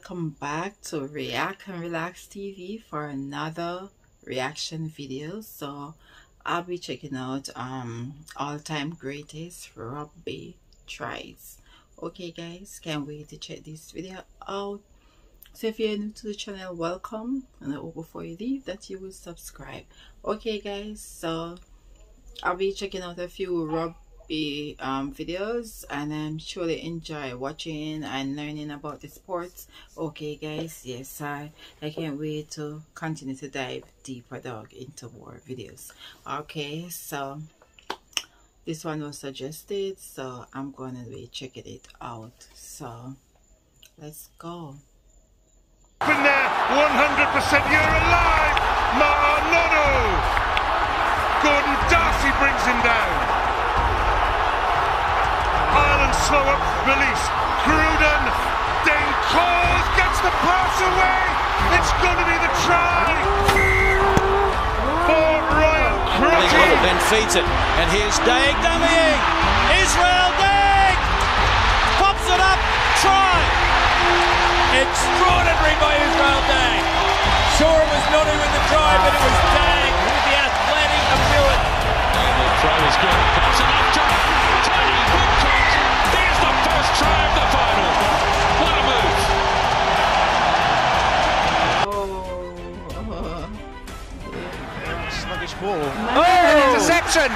welcome back to react and relax tv for another reaction video. So i'll be checking out um all-time greatest rugby tries. Okay guys can't wait to check this video out. So if you're new to the channel welcome. And I hope before you leave that you will subscribe. Okay guys so i'll be checking out a few rugby um, videos and I'm surely enjoy watching and learning about the sports. Okay guys yes I, I can't wait to continue to dive deeper dog into more videos. Okay so this one was suggested so I'm gonna be checking it out. So let's go. In there 100% you're alive Ma'a Gordon D'Arcy brings him down Ireland slow up release. Cruden, Dane Coles, gets the pass away. It's going to be the try for Ryan Crotty. Then feeds it, and here's Dagg dummying. Israel Dagg pops it up, try. Extraordinary by Israel Dagg. Sure, it was Nonu with the try, but it was Dagg with the athletic ability. And the try is good. Pops it up, try. Oh, sluggish ball. Oh, interception.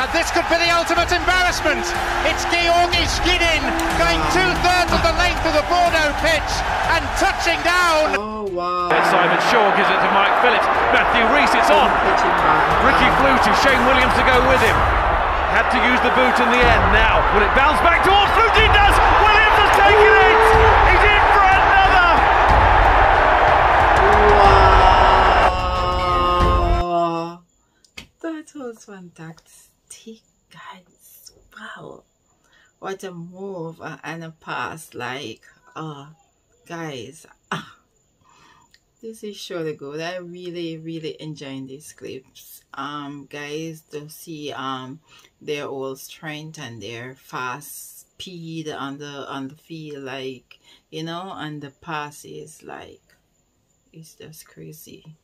And this could be the ultimate embarrassment. It's Georgi Shkinin going two-thirds of the length of the Bordeaux pitch and touching down. Oh, wow. Simon Shaw gives it to Mike Phillips. Matthew Rees, it's on. Riki Flutey, Shane Williams to go with him. Had to use the boot in the end. Now, will it bounce back towards Flutey? Does. Williams has taken it. He's in for another. Wow! That was fantastic, guys. Wow. What a move and a pass. Like, uh, guys. This is surely good. I really, really enjoying these clips. Um, guys, to see um their old strength and their fast speed on the on the field, like you know, and the passes, like it's just crazy.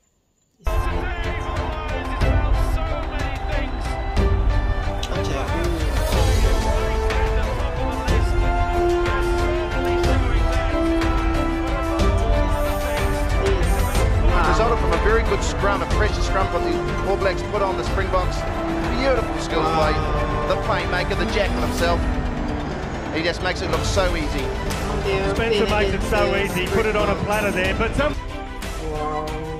Precious scrum from the All Blacks put on the Springboks. Beautiful skill play. The playmaker, the jackal himself. He just makes it look so easy. Spencer makes it so easy. Put it on a platter there, but some. trouble.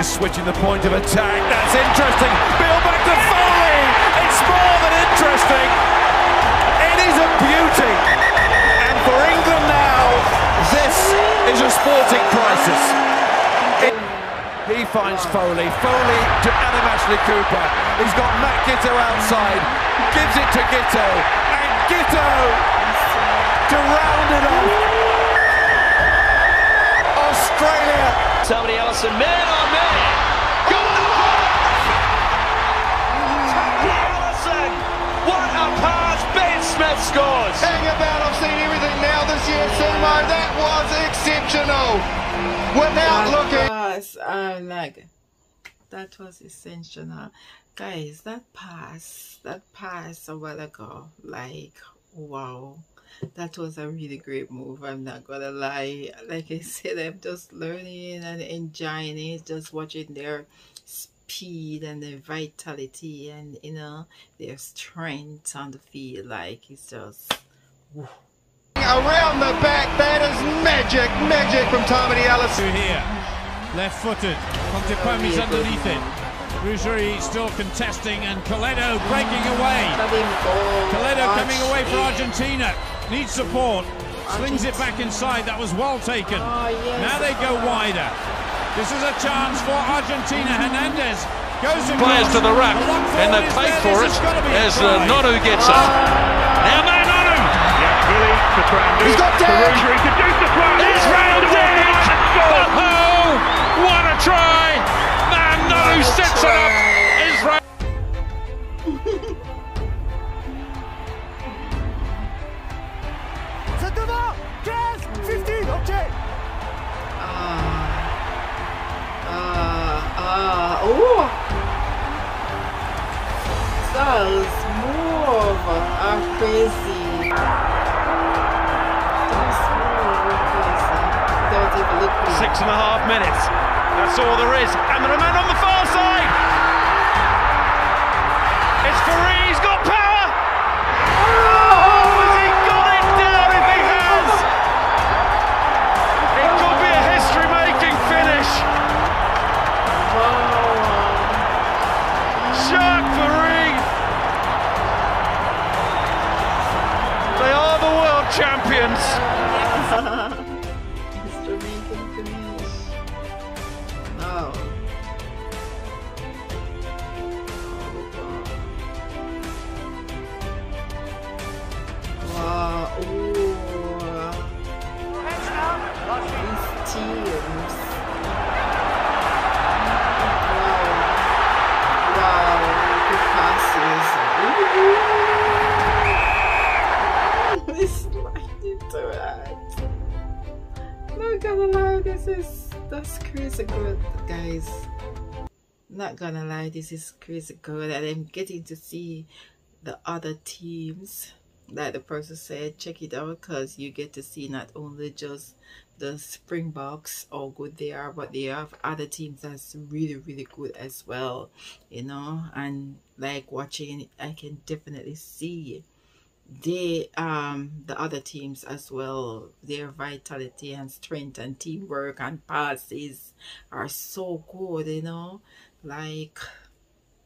Foley switching the point of attack. That's interesting. Bill back to Foley. It's more than interesting. It is a beauty. And for England now, this is a sporting crisis. It he finds Foley. Foley to Adam Ashley Cooper. He's got Matt Giteau outside. Gives it to Giteau. And Giteau to round it off. Australia. Somebody else, and man year, That was exceptional. Without that looking. Was, uh, like, that was essential. Guys, that pass, that pass a while ago, like, wow that was a really great move i'm not gonna lie like i said i'm just learning and enjoying it just watching their speed and their vitality and you know their strength on the field like it's just whew. Around the back that is magic magic from Tamati Ellis here left footed Contepomi's underneath it Ruggieri still contesting and Coletto breaking away. Coletto coming away for Argentina needs support. Slings it back inside. That was well taken. Oh. Now they go wider. This is a chance for Argentina. Hernandez goes across. Players to the rack, and forward they is pay for it has gotta be a as try. uh, Nonu gets it. Now man Nonu! Billy to try and do He's got Dad. Perugia. He could do the. Israel did it! Oh, what a try! Six and a half minutes. That's all there is. And the man on the far side. It's Farid. He's got power. Oh, has he got it down if he has? It could be a history-making finish. Jacques Farid. They are the world champions. This is that's crazy good, guys. Not gonna lie, this is crazy good, and I'm getting to see the other teams. Like the person said, check it out because you get to see not only just the Springboks how good they are, but they have other teams that's really really good as well, you know. And like watching, I can definitely see they um the other teams as well. Their vitality and strength and teamwork and passes are so good you know? Like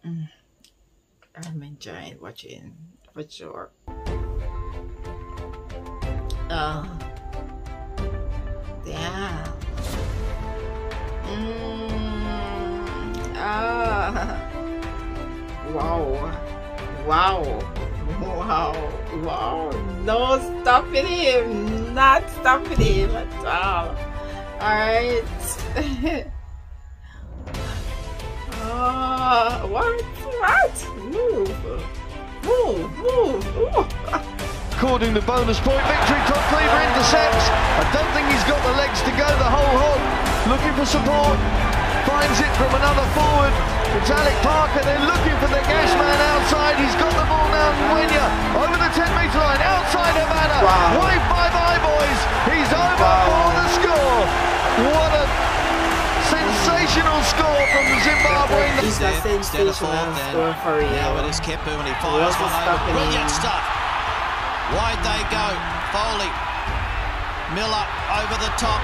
mm, i'm enjoying watching for sure. Uh yeah. Mm, ah wow. Wow Wow, wow, no stopping him, not stopping him at all. Alright. Ah, what? What? Move. Move, move. Ooh. According to bonus point victory, Todd Clever intercepts. I don't think he's got the legs to go the whole hog. Looking for support. Finds it from another forward. It's Alec Parker. They're looking for the gas man outside. He's got the ball now. Ngwenya over the 10 metre line. Outside Habana. Wow. Wave bye bye, boys. He's over Wow. for the score. What a sensational score from the Zimbabwean. It's a sensational score for real. Now it is Kepu and he fires Wasn't one over. stopping Brilliant him. stuff. Wide they go. Foley. Miller over the top.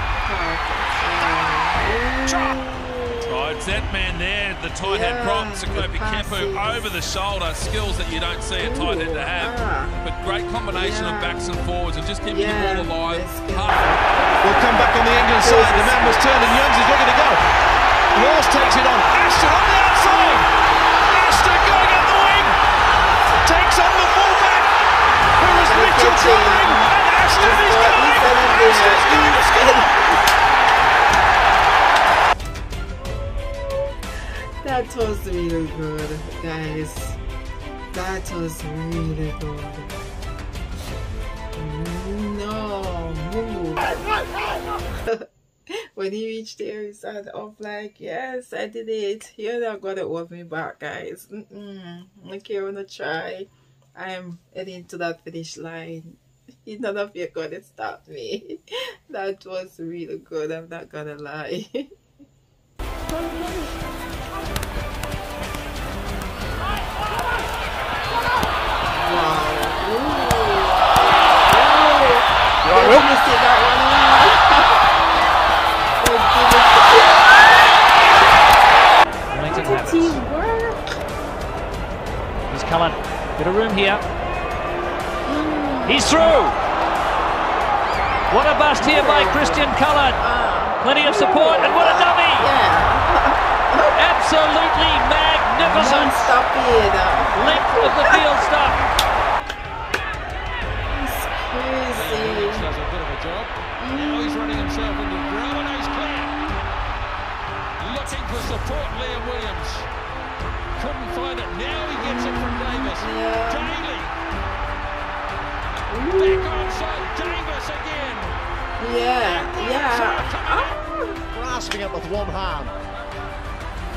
Right, that man there, the tight head Yeah, prop, the Sekope Kepu passes. over the shoulder, skills that you don't see a tight head to have. ah. But great combination of backs and forwards and just keeping Yeah, the ball alive. let's get Half- Will come back on the England side. The man was turned and Youngs is looking to go. Laws takes it on. Ashton on the outside. Ashton going up the wing. Takes on the fullback. Who is Mitchell at trying? And Ashton is going. he's got him there. Ashton's going to score. That was really good, guys. That was really good. No, move. when he reached there, he said, off like, yes, I did it. You're not gonna hold me back, guys. Mm-mm. Okay, I'm gonna try. I am heading to that finish line. None of you gonna stop me. That was really good, I'm not gonna lie. He's coming. Bit of room here. He's through. What a bust here by Christian Cullen. Plenty of support, and what a dummy! Absolutely magnificent. Stop it. Length of the field stuff. Looking for support, Liam Williams. Couldn't find it. Now he gets it from Davis. Daly. Back onside. Davis again. Yeah, yeah. Grasping it with one hand.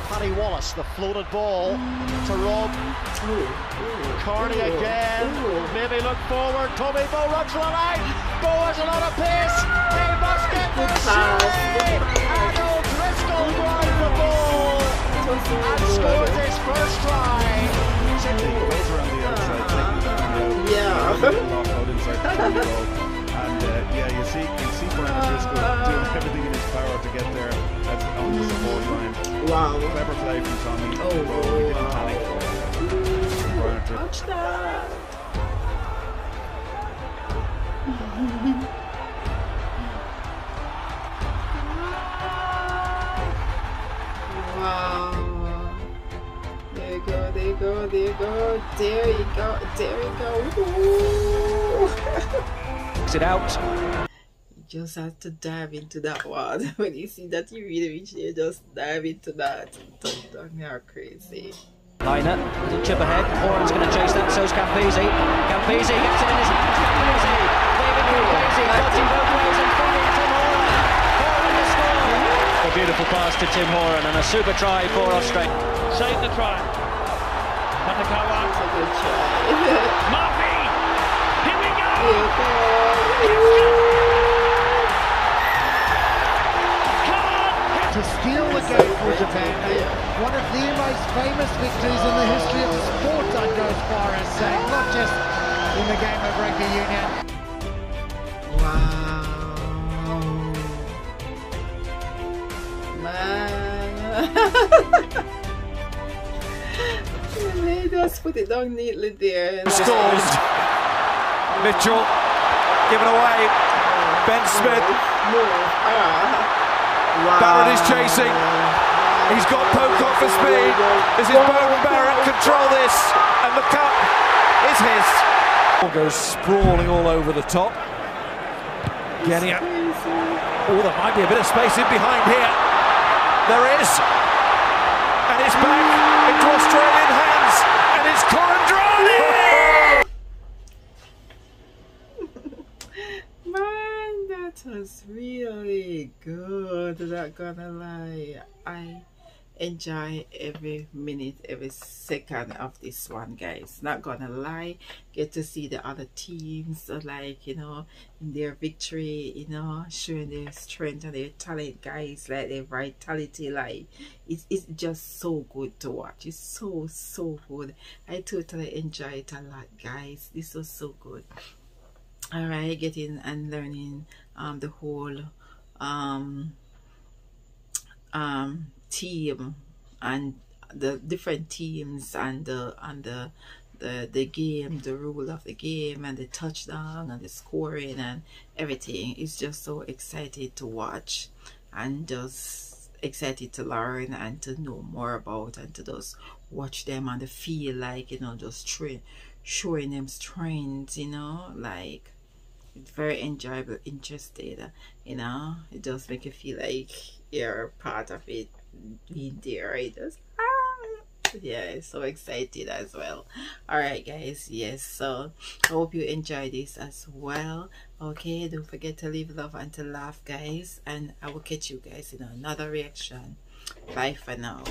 Paddy Wallace, the floated ball to Rob. Carney again. Maybe look forward. Tommy Bowe runs for the line. Bowe has a lot of pace. And scores his first try. Yeah. And uh, yeah, you see, you see Brian Driscoll doing everything in his power to get there at, on the support line. Wow. Clever play from Tommy. Oh, but he didn't panic for it. Brian Driscoll. Touchdown. there you go, there you go, there you go, there. Ooh. Takes it out. You just have to dive into that one. When you see that you really reach there, just dive into that. Touchdown, you're crazy. Liner, little chip ahead. Horan's going to chase that, so's Campese. Campese gets it in his hands. Campese. David Campese dodging both ways and finding Tim Horan. Horan to score. A beautiful pass to Tim Horan and a super try for Australia. Save the try. Patakawa. That's a good try. Murphy. Here we go. to steal the game for Japan. One of the most famous victories in the history of sport, I'd go as far as saying, not just in the game of rugby union. Wow. Man. just put it down neatly there. Stalled. Mitchell given away. Ben Smith. Barrett is chasing. He's got Pocock for speed. This is Beauden Barrett. Control this. And the cup is his. Goes sprawling all over the top. Getting it. Oh, there might be a bit of space in behind here. There is. And it's back into Australian And it's Man, that was really good. Not gonna lie, I enjoy every minute, every second of this one, guys. Not gonna lie, get to see the other teams, uh, like you know, in their victory, you know, showing their strength and their talent, guys, like their vitality, like it's it's just so good to watch. It's so so good. I totally enjoy it a lot, guys. This was so good all right getting and learning um the whole um um team and the different teams and the and the the the game the rule of the game and the touchdown and the scoring and everything. It's just so excited to watch and just excited to learn and to know more about and to just watch them and to feel like you know just train showing them strengths you know like it's very enjoyable interested you know. It does make you feel like you're part of it there it just ah, yeah so excited as well. All right guys yes so i hope you enjoy this as well okay? Don't forget to leave love and to laugh guys and i will catch you guys in another reaction. Bye for now